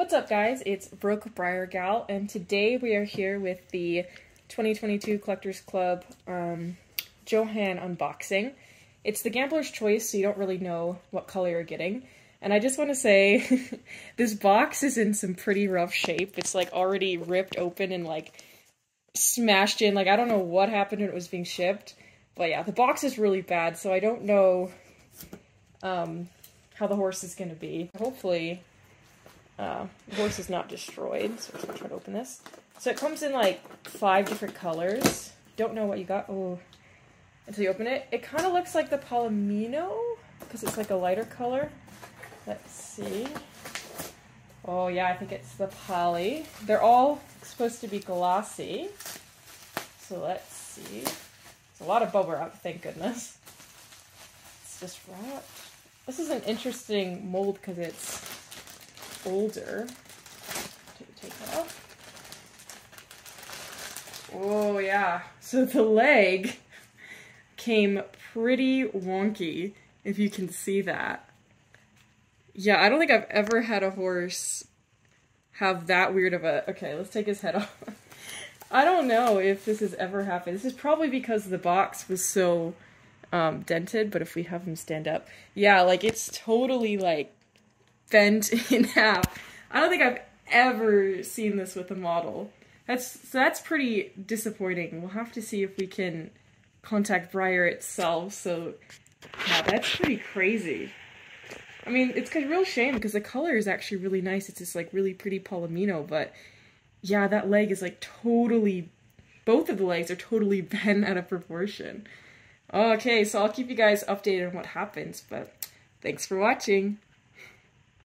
What's up guys, it's Broke Breyer Gal, and today we are here with the 2022 Collectors Club um, Johann unboxing. It's the gambler's choice, so you don't really know what color you're getting. And I just want to say, this box is in some pretty rough shape. It's like already ripped open and like smashed in. Like I don't know what happened when it was being shipped. But yeah, the box is really bad, so I don't know um, how the horse is going to be. Hopefully, uh, is not destroyed. So let's try to open this. So it comes in like five different colors. Don't know what you got. Oh, until you open it. It kind of looks like the Palomino because it's like a lighter color. Let's see. Oh yeah, I think it's the Poly. They're all supposed to be glossy. So let's see. It's a lot of bubble wrap, thank goodness. It's just wrapped. This is an interesting mold because it's older. Take that off. Oh yeah. So the leg came pretty wonky, if you can see that. Yeah, I don't think I've ever had a horse have that weird of a... Okay, let's take his head off. I don't know if this has ever happened. This is probably because the box was so um, dented, but if we have him stand up, yeah, like it's totally like bent in half. I don't think I've ever seen this with a model. That's so that's pretty disappointing. We'll have to see if we can contact Breyer itself. So yeah, that's pretty crazy. I mean, it's a real shame because the color is actually really nice. It's this like really pretty Palomino, but yeah, that leg is like totally, both of the legs are totally bent out of proportion. Okay, so I'll keep you guys updated on what happens, but thanks for watching.